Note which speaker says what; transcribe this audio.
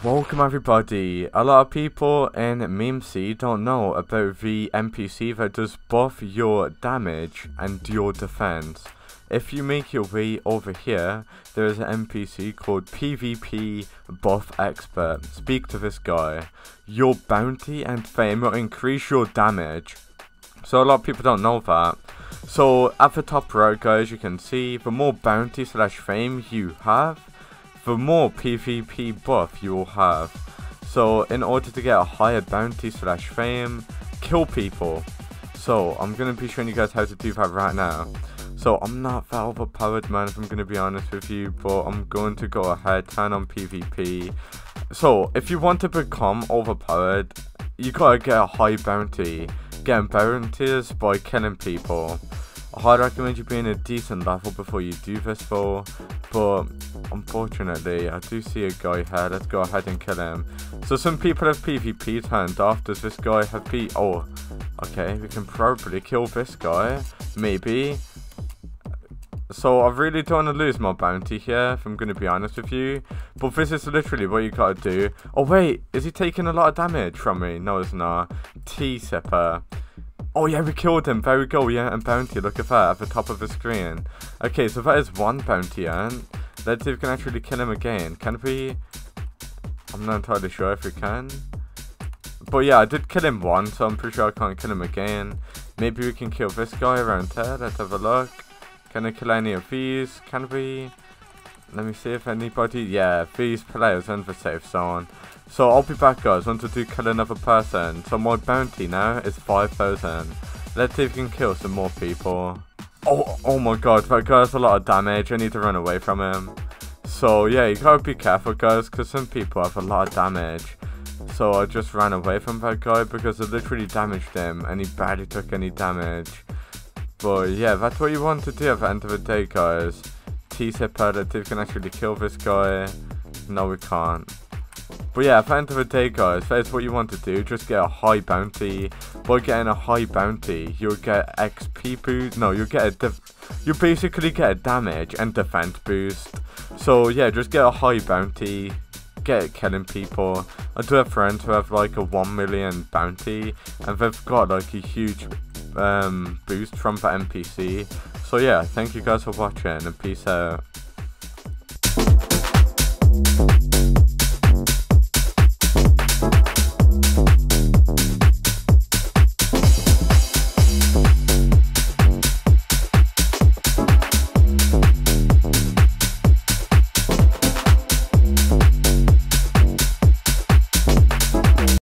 Speaker 1: Welcome everybody. A lot of people in Meme Sea don't know about the NPC that does both your damage and your defense. If you make your way over here, there is an NPC called PvP Buff Expert. Speak to this guy. Your bounty and fame will increase your damage. So a lot of people don't know that. So at the top right guys you can see the more bounty slash fame you have the more PvP buff you will have. So in order to get a higher bounty slash fame, kill people. So I'm going to be showing you guys how to do that right now. So I'm not that overpowered man if I'm going to be honest with you, but I'm going to go ahead, turn on PvP. So if you want to become overpowered, you gotta get a high bounty. Getting bounties by killing people. I'd recommend you being a decent level before you do this though, but unfortunately I do see a guy here, let's go ahead and kill him. So some people have PvP turned off, does this guy have P- oh, okay, we can probably kill this guy, maybe. So I really don't want to lose my bounty here, if I'm going to be honest with you. But this is literally what you got to do. Oh wait, is he taking a lot of damage from me? No, it's not. T-Sipper. Oh yeah, we killed him. There we go. Yeah, and bounty. Look at that at the top of the screen. Okay, so that is one bounty earned. Let's see if we can actually kill him again. Can we? I'm not entirely sure if we can. But yeah, I did kill him once, so I'm pretty sure I can't kill him again. Maybe we can kill this guy around here. Let's have a look. Can I kill any of these? Can we? Let me see if anybody... Yeah, these players in the safe zone. So I'll be back guys, want to do kill another person. So my bounty now is 5,000. Let's see if we can kill some more people. Oh, oh my god, that guy has a lot of damage. I need to run away from him. So yeah, you gotta be careful guys, because some people have a lot of damage. So I just ran away from that guy because I literally damaged him and he barely took any damage. But yeah, that's what you want to do at the end of the day guys. T-Sip Additive can actually kill this guy. No we can't. But yeah, end of the day, guys, that's what you want to do. Just get a high bounty. By getting a high bounty, you'll get XP boost. No, you'll get a... You basically get a damage and defense boost. So yeah, just get a high bounty. Get killing people. I do have friends who have like a 1 million bounty. And they've got like a huge um, boost from the NPC. So yeah, thank you guys for watching and peace out.